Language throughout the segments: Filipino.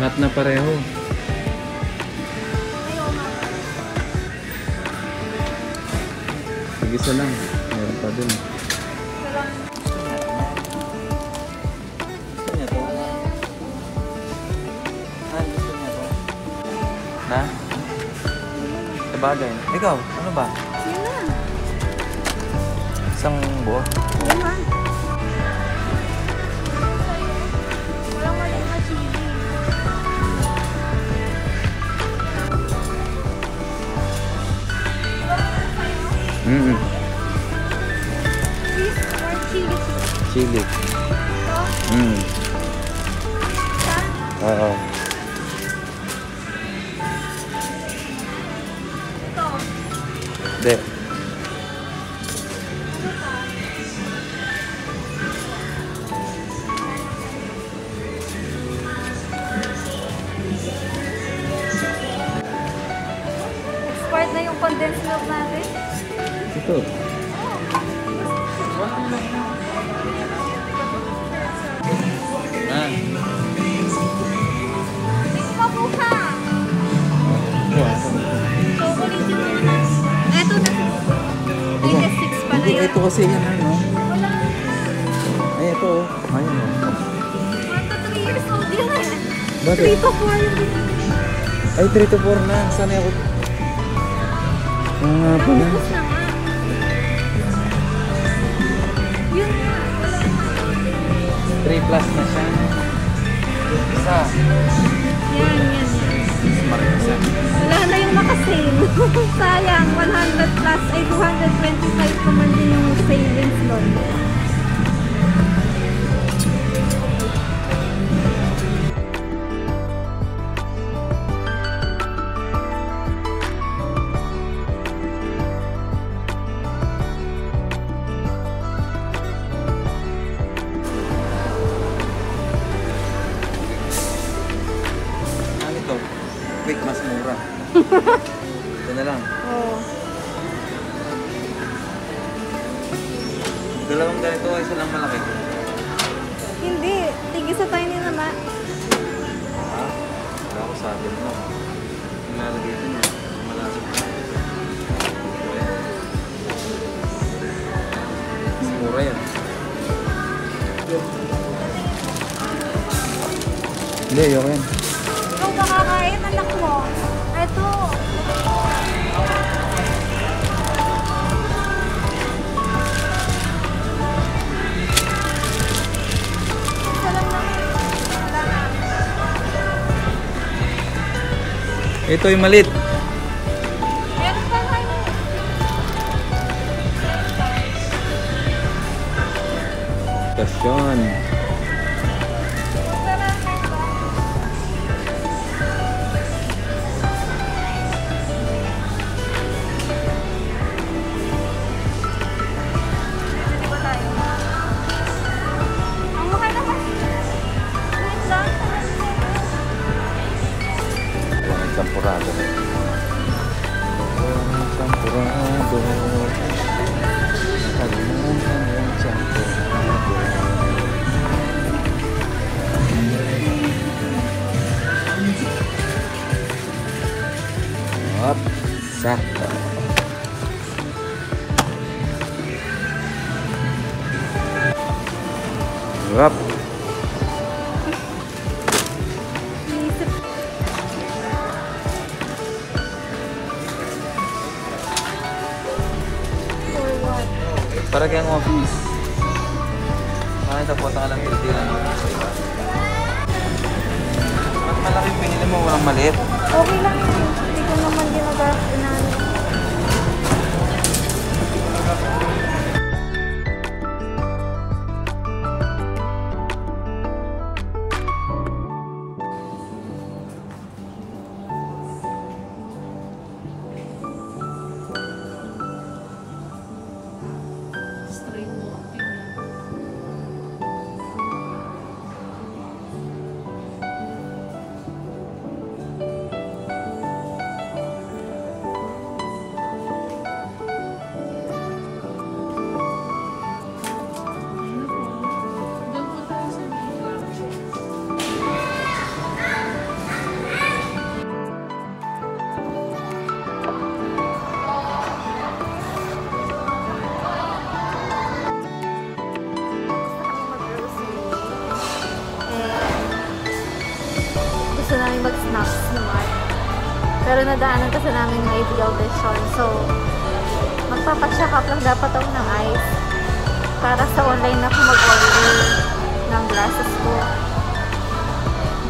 na pareho. Sige isa lang. Meron pa dun. To? Ah? Na? Sabagay. Ikaw, ano ba? Na. Isang buo? Yun Mm Cheese or chili cheese? Chili. Ito? Mm. Isa? Oo. Ito? Hindi. Ano pa? Expired na yung condensed milk natin. Ito. Ah. Mix pa po ka. Chocolate yung una. Eto na. 96 pala yun. ito kasi yan ano. Wala. Ay, ito. Ayun oh. 1 to 3 years old yun eh. Bakit? 3 to 4 yung binili. Ay, 3 to 4 na. Sana ako. Nga pala. 3 plus na siya. Isa. Yan, yan. Smart isa. Wala na yung nakasale. Sayang, 100 plus ay 225 pa man din yung savings loan. Dalawang ganito, isa lang malaki. Hindi, tigisa tayo ni Nana. Ha? Wala ko sabi mo. Nilalagay ko na. Malapit na. Mas mura yan. Hindi, yan. Ikaw ba kakain, anak mo? Eto. Ito yung malit. Stasyon. Sakto. What? Para kayang office. Makita po ka lang titilan mo. Ba't malaki pinili mo, walang maliit? Okay lang yun. Hindi ko naman ginagamit. Nadaanan kasi namin yung ideal vision. So, magpapacheck up lang dapat ako ng eyes. Para sa online na ako mag-order ng glasses ko.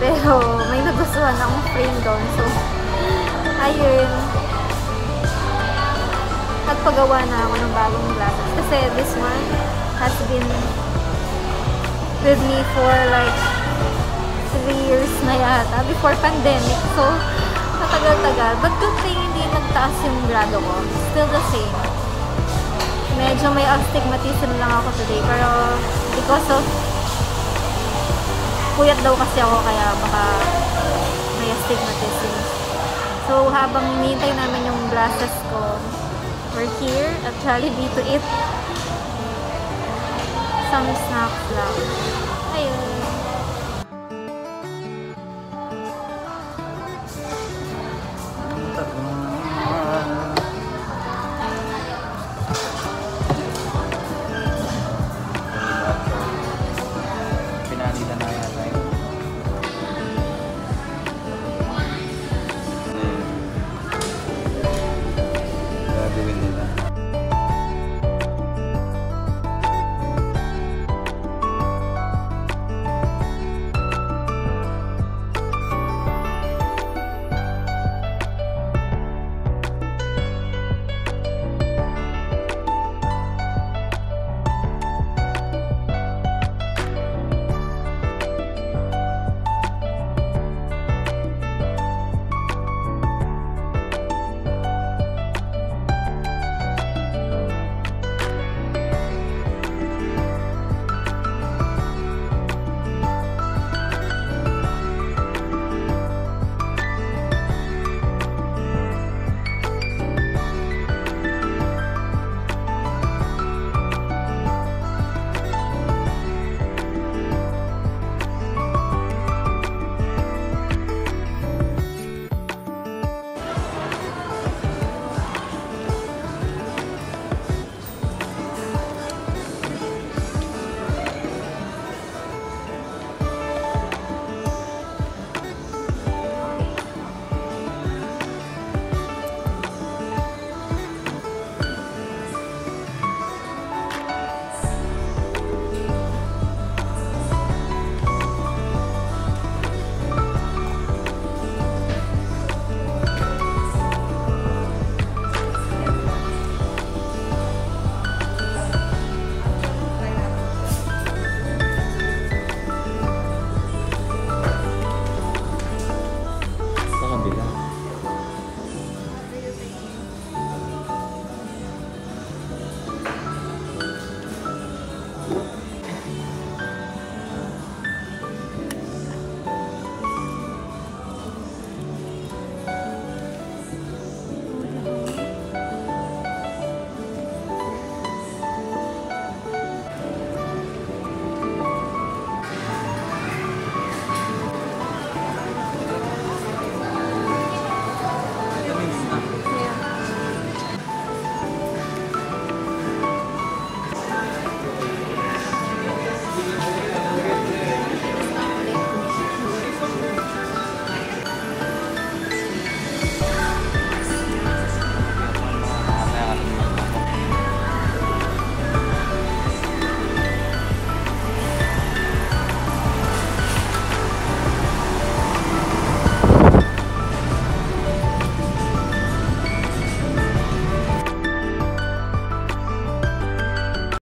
Pero, may nagustuhan akong frame doon. So, ayun. Nagpagawa na ako ng bagong glasses. Kasi this one has been with me for like three years na yata before pandemic. So, matagal-tagal. But good thing hindi nagtaas yung grado ko. Still the same. Medyo may astigmatism lang ako today. Pero because of puyat daw kasi ako kaya baka may astigmatism. So, habang hinihintay namin yung glasses ko, we're here at Jollibee to eat some snacks lang.